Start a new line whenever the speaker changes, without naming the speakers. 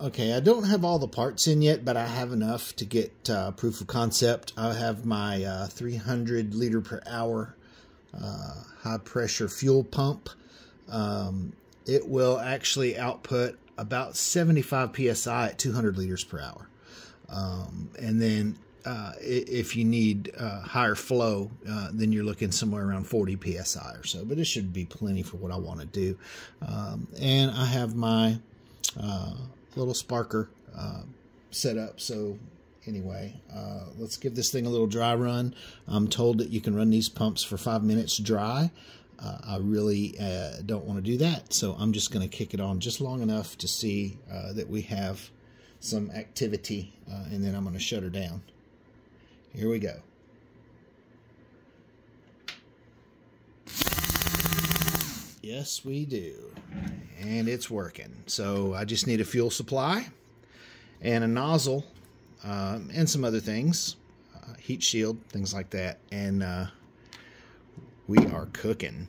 Okay, I don't have all the parts in yet, but I have enough to get uh, proof of concept. I have my uh, 300 liter per hour uh, high pressure fuel pump. Um, it will actually output about 75 psi at 200 liters per hour. Um, and then uh, if you need uh, higher flow, uh, then you're looking somewhere around 40 psi or so. But it should be plenty for what I want to do. Um, and I have my little sparker uh, set up. So anyway, uh, let's give this thing a little dry run. I'm told that you can run these pumps for five minutes dry. Uh, I really uh, don't want to do that, so I'm just going to kick it on just long enough to see uh, that we have some activity, uh, and then I'm going to shut her down. Here we go. Yes, we do. And it's working. So I just need a fuel supply and a nozzle um, and some other things, uh, heat shield, things like that. And uh, we are cooking.